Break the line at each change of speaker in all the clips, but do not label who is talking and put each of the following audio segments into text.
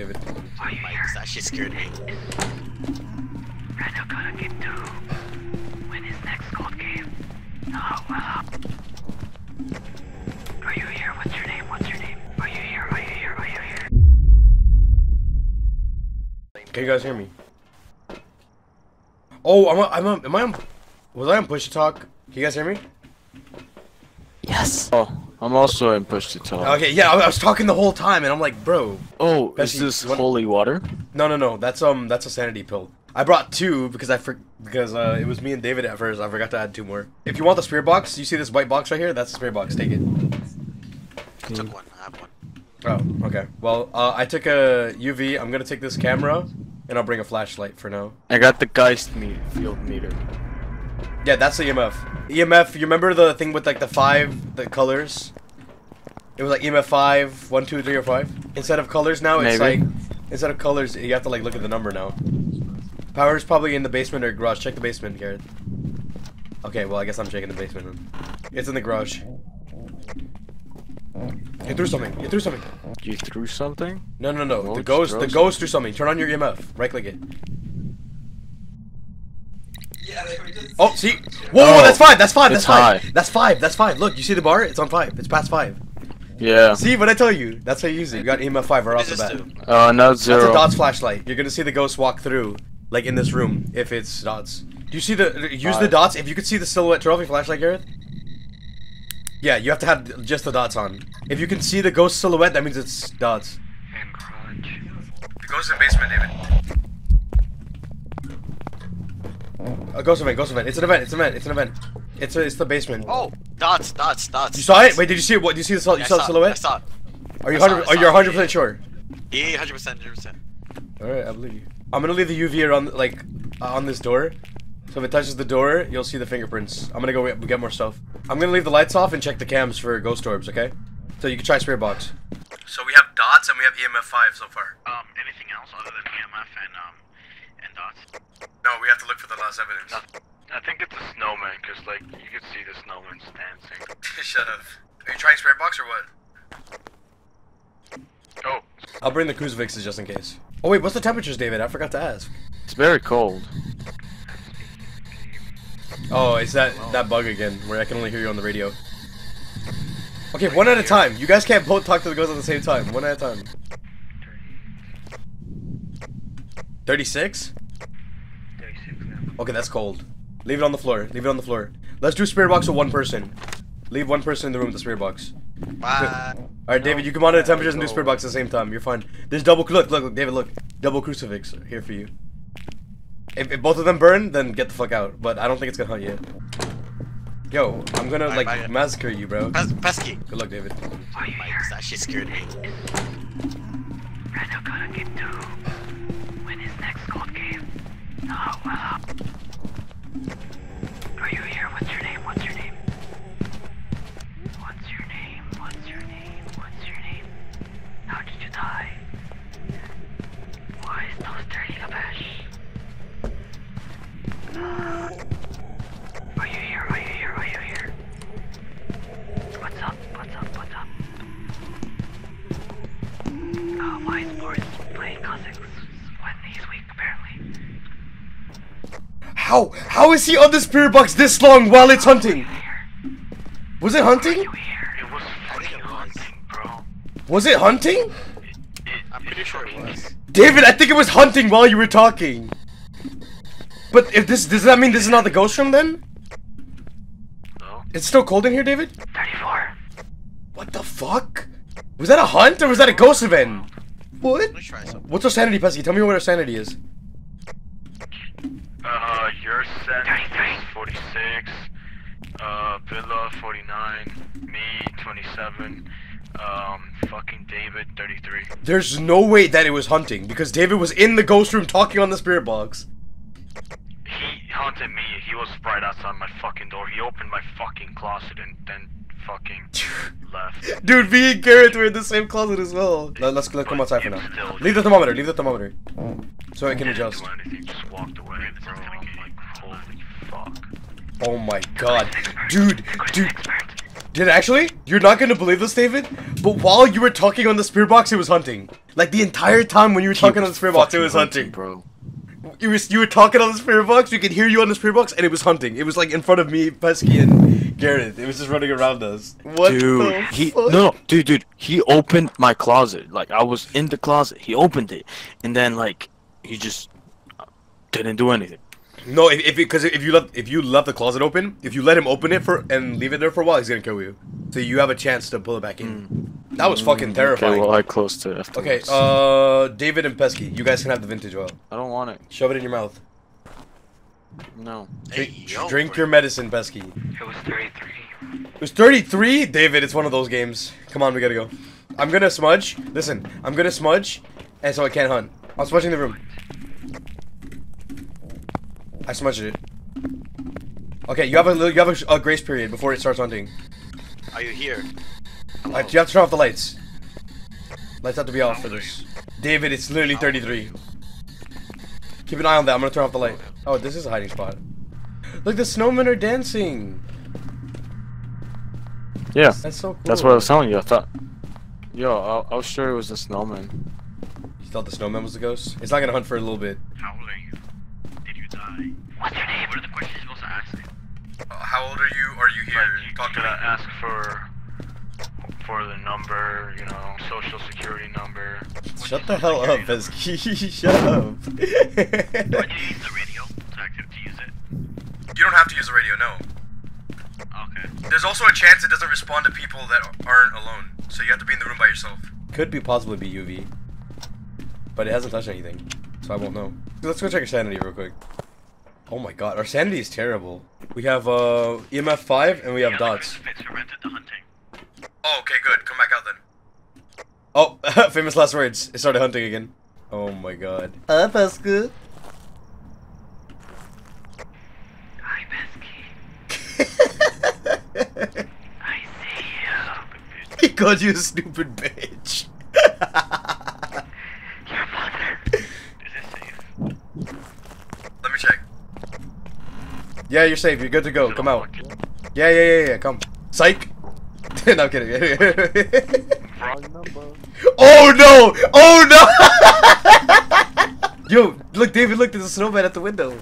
David.
Are you here? That shit scared me.
Randall got a game two. When his next gold game. Oh, well. Are you here? What's your name? What's your name? Are you here? Are you here? Are you here?
Can you guys hear me? Oh, I'm on, I'm on, am I on, was I on push to talk? Can you guys hear me?
Yes. Oh, I'm also in push to talk.
Okay, yeah, I, I was talking the whole time and I'm like, bro.
Oh, is this
what-
holy water?
No, no, no, that's, um, that's a sanity pill. I brought two because I for, because, uh, it was me and David at first. I forgot to add two more. If you want the spirit box, you see this white box right here? That's the spirit box. Take it.
I took one. I have one.
Oh, okay. Well, uh, I took a UV. I'm gonna take this camera and I'll bring a flashlight for now.
I got the Geist me field meter.
Yeah, that's the E EMF. EMF, you remember the thing with like the five, the colors? It was like EMF five, one, two, three, or five. Instead of colors now, it's like instead of colors, you have to like look at the number now. Power's probably in the basement or garage. Check the basement, Garrett. Okay, well I guess I'm checking the basement. It's in the garage. You threw something. You threw something.
You threw something?
No, no, no.
Well,
the ghost, the ghost threw something. Turn on your EMF. Right click it. Oh, see? Whoa, whoa,
Oh,
that's five. That's five.
it's
That's five.
high.
That's five. That's five. Look, you see the bar? It's on five. It's past five.
Yeah.
See what I tell you? That's how you use it. You got EMF five right
What
off
does
the
this
bat.
do?
Uh, no
That's a
zero.
dots flashlight. You're gonna see the ghost walk through, like in this room, if it's dots. Do you see the? Use the dots. If you could see the silhouette, turn off your flashlight, Gareth. Yeah, you have to have just the dots on. If you can see the ghost silhouette, that means it's dots.
And garage.
The ghost in the basement, David. A ghost event, ghost event. It's an event. It's an event. It's an event. It's a, it's the basement.
Oh, dots, dots, dots.
You saw it? Wait, did you see it? What? Did you see the sil- you
Yeah, I
saw the
saw it,
silhouette?
I saw it.
Are you
I 100? Saw,
are you hundred
yeah,
percent sure?
Yeah, hundred percent, hundred percent.
All right, I believe you. I'm gonna leave the UV around, like, uh, on this door. So if it touches the door, you'll see the fingerprints. I'm gonna go get, get more stuff. I'm gonna leave the lights off and check the cams for ghost orbs, okay? So you can try spirit box. So we have dots and we have EMF five so far.
Um, anything else other than EMF and, um, and dots?
No, we have to look for the last evidence.
I think it's a snowman, because, like, you can see the snowman's dancing.
Shut up. Are you trying spirit box or what?
Oh,
I'll bring the crucifixes just in case. Oh wait, what's the temperatures, David? I forgot to ask.
It's very cold.
Oh, it's that that bug again, where I can only hear you on the radio. Okay, one at a time. You guys can't both talk to the ghost at the same time. One at a time. Thirty-six.
36 now.
Okay, that's cold. Leave it on the floor. Leave it on the floor. Let's do spirit box with one person. Leave one person in the room with the spirit box.
Bye.
All right, David, you can monitor the temperatures and do spirit box at the same time. You're fine. There's double. Look, look, look, David, look. Double crucifix here for you. If, if both of them burn, then get the fuck out. But I don't think it's gonna hunt you. Yo, I'm gonna
Bye,
like
bye.
massacre you, bro.
Pes- pesky.
Good luck, David.
Are you
Mike,
here?
that shit scared me.
Randall got a game two. When his next gold game. Oh, well. How?
How is he on the spirit box this long while it's hunting? Was it hunting?
It was fucking
it
hunting, bro.
Was it hunting?
I'm pretty sure it was.
David, I think it was hunting while you were talking. But if this does that mean this is not the ghost room then?
No?
It's still cold in here, David?
34.
What the fuck? Was that a hunt or was that a ghost event? What?
Let me try something.
What's our sanity, Pesky? Tell me what our sanity is.
Uh, your sanity
Thirty-three.
is 46, uh, Villa 49, me 27, um, fucking David 33.
There's no way that it was hunting because David was in the ghost room talking on the spirit box.
He hunted me, he was right outside my fucking door. He opened my fucking closet and then fucking left.
Dude, me and Garrett were in the same closet as well. Let, us let's come outside for now. Leave the thermometer. Leave the thermometer. So I can
Didn't
adjust.
do just walked away, bro. I'm like, holy fuck.
Oh my god. Dude, dude.
Expert.
Did actually? You're not gonna believe this, David? But while you were talking on the spirit box, it was hunting. Like the entire time when you were talking on the spirit box, it was hunting.
bro.
You was you were talking on the spirit box. We could hear you on the spirit box, and it was hunting. It was like in front of me, Pesky, and Garrett. It was just running around us. What
dude,
the
he
fuck?
no, no, dude, dude, he opened my closet. Like I was in the closet, he opened it, and then like he just didn't do anything.
No, if because if, you left if you left the closet open, if you let him open it for and leave it there for a while, he's gonna kill you. So you have a chance to pull it back in. That was fucking terrifying.
Okay, well I closed it afterwards.
Okay, uh, David and Pesky, you guys can have the vintage oil.
I don't want it.
Shove it in your mouth.
No.
Drink,
Hey, yo,
drink your medicine, Pesky.
It was 33.
It was 33? David, it's one of those games. Come on, we gotta go. I'm gonna smudge. Listen, I'm gonna smudge, and so I can't hunt. I'm smudging the room. I smudged it. Okay, you have a you have a, a grace period before it starts hunting.
Are you here?
You have to turn off the lights. Lights have to be off for this. David, it's literally 33. Keep an eye on that. I'm gonna turn off the light. Oh, this is a hiding spot. Look, the snowmen are dancing.
Yeah,
That's so cool.
that's what I was telling you. I thought. Yo, I, I was sure it was a snowman.
You thought the snowman was the ghost? It's not gonna hunt for a little bit.
How old are you? Did you die?
What's your name?
What are the questions you're supposed to ask?
Uh, how old are you? Are you here?
Like, you gotta ask for for the number, you know, social security number.
Shut the hell up, Pesky. Shut up.
Do I need to use the radio to active to use it?
You don't have to use the radio, no.
Okay.
There's also a chance it doesn't respond to people that aren't alone, so you have to be in the room by yourself. Could be possibly be UV, but it hasn't touched anything, so I won't know. Let's go check our sanity real quick. Oh my god, our sanity is terrible. We have uh EMF five and we have dots.
Fits for rented to hunting.
Oh, okay, good. Come back out then. Oh, famous last words. It started hunting again. Oh my god. Uh, that's good.
Hi, Pesky. I see you.
he called you a stupid bitch.
Your mother.
Is it safe?
Let me check. Yeah, you're safe. You're good to go. Come out. Yeah, yeah, yeah, yeah. Come. Psych. no, I'm kidding. Oh no! Oh no! Yo, look, David. Look, there's a snowman at the window.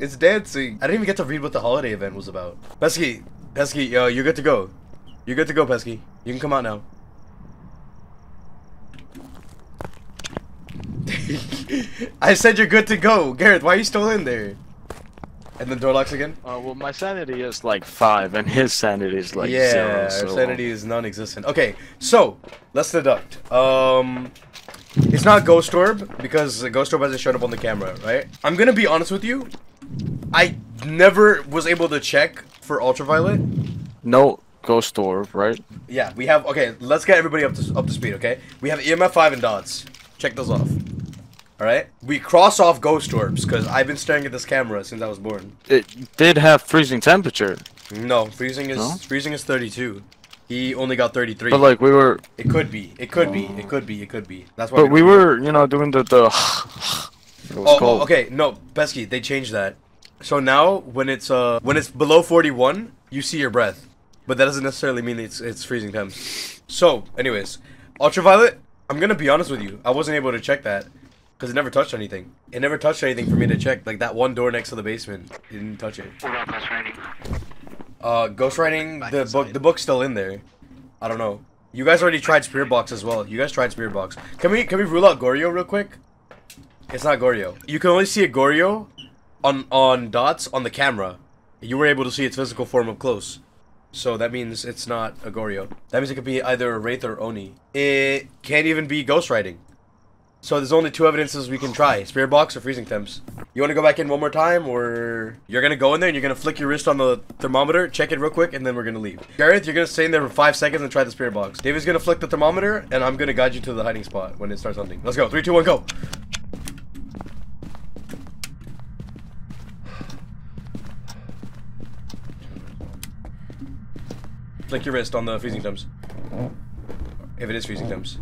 It's dancing. I didn't even get to read what the holiday event was about. Pesky, Pesky, yo, you're good to go. You're good to go, Pesky. You can come out now. I said you're good to go. Gareth, why are you still in there? And the door locks again?
Uh, well, my sanity is like five, and his sanity is like
yeah,
zero.
our
So
sanity is non-existent. Okay, so let's deduct. Um, it's not Ghost Orb because Ghost Orb hasn't shown up on the camera, right? I'm gonna be honest with you. I never was able to check for ultraviolet.
no ghost orb, right?
Yeah, we have. Okay, let's get everybody up to up to speed. Okay, we have EMF five and dots. Check those off. All right, we cross off ghost orbs because I've been staring at this camera since I was born.
It did have freezing temperature,
No, freezing is
No?
freezing is 32. He only got 33.
but like we were,
It could be. It could be. It could be. It could be. That's why.
but
don't
we were, you know, doing the the. it was
Oh, oh
cold.
oh, okay. No, Pesky, they changed that. So now when it's uh when it's below 41, you see your breath, but that doesn't necessarily mean it's it's freezing temps. So, anyways, ultraviolet. I'm gonna be honest with you. I wasn't able to check that because it never touched anything. It never touched anything for me to check. Like that one door next to the basement, it didn't touch it.
What about Ghost Writing?
Uh, ghostwriting. The book. The book's still in there. I don't know. You guys already tried Spirit Box as well. You guys tried Spirit Box. Can we can we rule out Goryo real quick? It's not Goryo. You can only see a Goryo on on dots on the camera. You were able to see its physical form up close. So that means it's not a Goryo. That means it could be either a Wraith or Oni. It can't even be ghostwriting. So there's only two evidences we can try: Spirit Box or Freezing Temps. You want to go back in one more time, or you're gonna go in there and you're gonna flick your wrist on the thermometer, check it real quick, and then we're gonna leave. Gareth, you're gonna stay in there for five seconds and try the Spirit Box. David's gonna flick the thermometer, and I'm gonna guide you to the hiding spot when it starts hunting. Let's go. Three, two, one, go. Flick your wrist on the freezing temps. If it is freezing temps.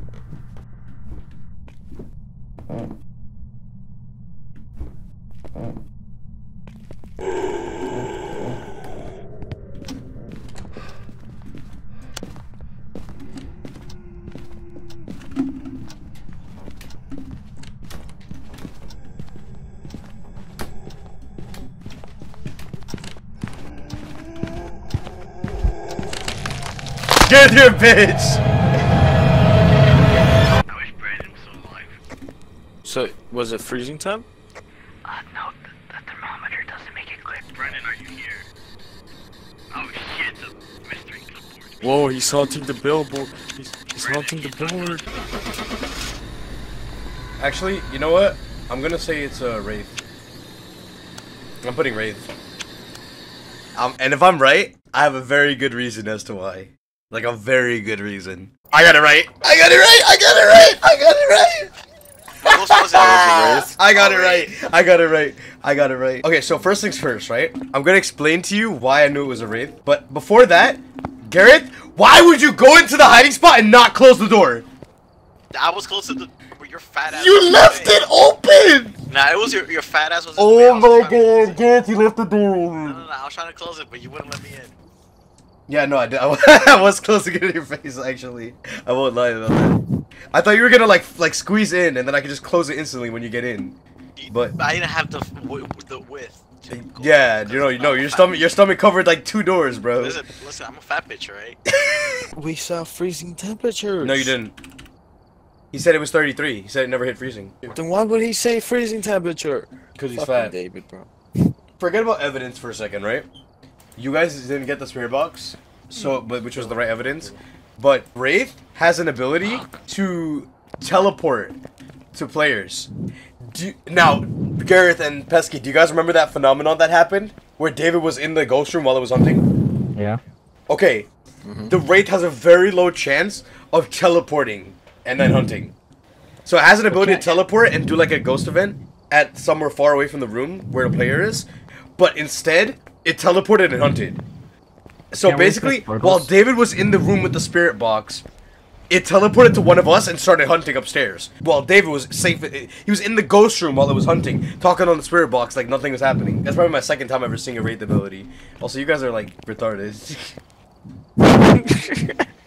Gareth, you're bitch.
I wish Brandon was alive.
So was it freezing time?
Uh, no, the, the thermometer doesn't make it click.
Brandon, are you here? Oh shit, the mystery clipboard.
Whoa, he's haunting the billboard. He's, he's haunting the board.
Actually, you know what? I'm gonna say it's a wraith. I'm putting wraith. Um, and if I'm right, I have a very good reason as to why. Like a very good reason. I got it right. I got it right. I got it right. I got it right.
What ghost was it?
I got it right. I got it right. I got it right. Okay, so first things first, right? I'm gonna explain to you why I knew it was a wraith. But before that, Garrett, why would you go into the hiding spot and not close the door?
I was close to the where your fat ass.
You
was in the
left
way.
it open.
Nah, it was your your fat ass was. in the oh way. I
Oh my god, Garrett, you left the door
No,
open.
no, no. I was trying to close it, but you wouldn't let me in.
Yeah, no, I did. I was closing it in your face. Actually, I won't lie about that. I thought you were gonna like like squeeze in, and then I could just close it instantly when you get in. But-
I didn't have the w- the width. to
Yeah, you know, you know, your stomach, your stomach covered like two doors, bro.
Listen, listen. I'm a fat bitch, right?
We saw freezing temperatures.
No, you didn't. He said it was 33. He said it never hit freezing.
Then why would he say freezing temperature?
Because he's
Fucking
fat.
David, bro.
Forget about evidence for a second, right? You guys didn't get the spirit box, so mm. but which was the right evidence. But Wraith has an ability to teleport to players. Do, now, Gareth and Pesky, do you guys remember that phenomenon that happened where David was in the ghost room while it was hunting?
Yeah.
Okay, mm-hmm. the Wraith has a very low chance of teleporting and then hunting. So it has an ability to teleport and do like a ghost event at somewhere far away from the room where the player is, but instead it teleported and hunted. So
Can't
basically, while David was in the room with the spirit box, it teleported to one of us and started hunting upstairs. While David was safe, he was in the ghost room while it was hunting, talking on the spirit box like nothing was happening. That's probably my second time ever seeing a wraith ability. Also, you guys are like retarded.